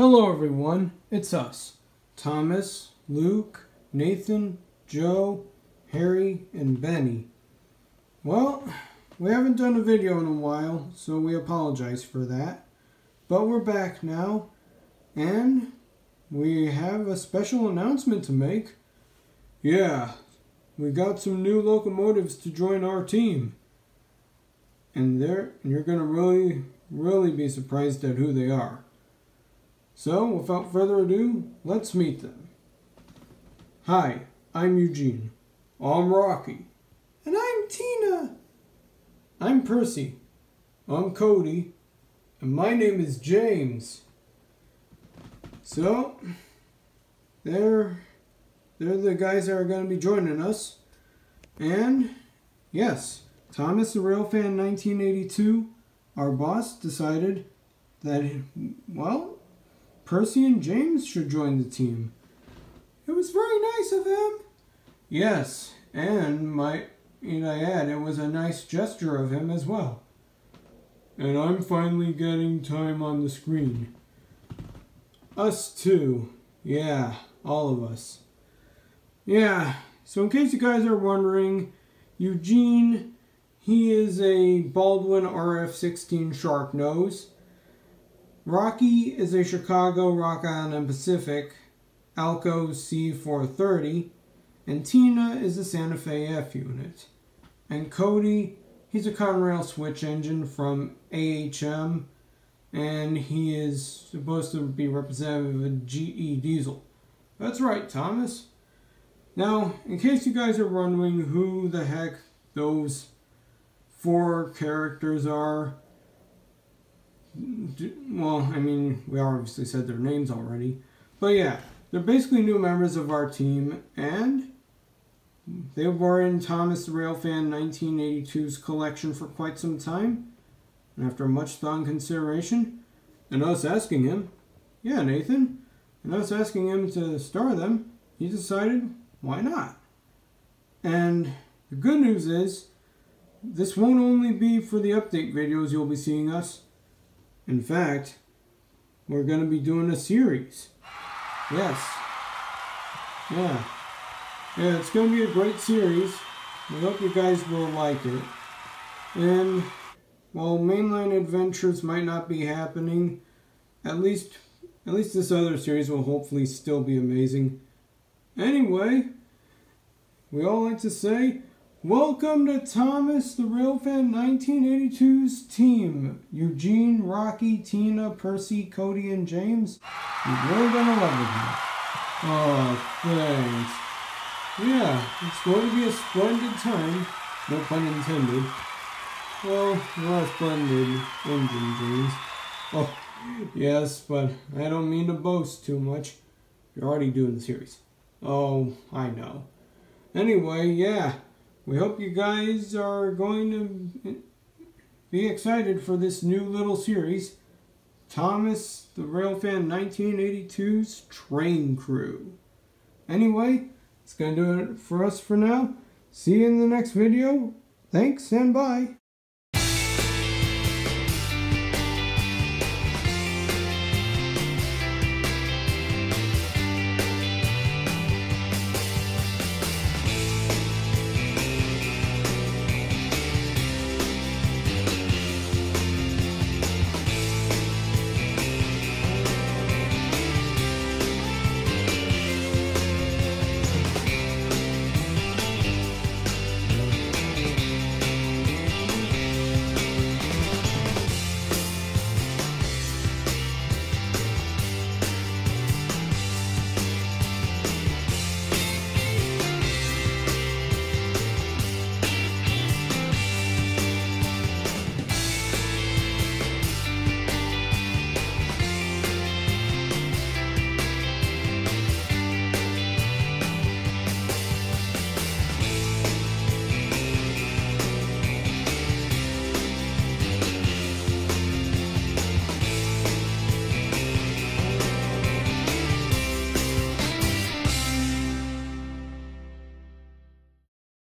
Hello everyone, it's us. Thomas, Luke, Nathan, Joe, Harry, and Benny. Well, we haven't done a video in a while, so we apologize for that. But we're back now, and we have a special announcement to make. Yeah, we got some new locomotives to join our team. And they're, you're going to really, really be surprised at who they are. So, without further ado, let's meet them. Hi, I'm Eugene. I'm Rocky. And I'm Tina. I'm Percy. I'm Cody. And my name is James. So, they're, they're the guys that are going to be joining us. And, yes, Thomas the Railfan 1982, our boss, decided that, well, Percy and James should join the team. It was very nice of him. Yes, and might I add, it was a nice gesture of him as well. And I'm finally getting time on the screen. Us too. Yeah, all of us. Yeah, so in case you guys are wondering, Eugene, he is a Baldwin RF-16 Sharknose. Rocky is a Chicago Rock Island and Pacific Alco C430, and Tina is a Santa Fe F unit. And Cody, he's a Conrail switch engine from AHM, and he is supposed to be representative of a GE diesel. That's right, Thomas. Now, in case you guys are wondering who the heck those four characters are, well, I mean, we obviously said their names already. But yeah, they're basically new members of our team, and they were in Thomas the Railfan 1982's collection for quite some time. And after much thought and consideration, and us asking him, yeah, Nathan, and us asking him to star them, he decided, why not? And the good news is, this won't only be for the update videos you'll be seeing us, in fact, we're going to be doing a series. Yes. Yeah. Yeah, it's going to be a great series. I hope you guys will like it. And while mainline adventures might not be happening, at least at least this other series will hopefully still be amazing. Anyway, we all like to say Welcome to Thomas the Railfan 1982's team. Eugene, Rocky, Tina, Percy, Cody, and James. You're really gonna love it here. Oh, thanks. Yeah, it's going to be a splendid time. No pun intended. Well, not splendid engine dreams. Oh, yes, but I don't mean to boast too much. You're already doing the series. Oh, I know. Anyway, yeah. We hope you guys are going to be excited for this new little series. Thomas the Railfan 1982's Train Crew. Anyway, it's going to do it for us for now. See you in the next video. Thanks and bye.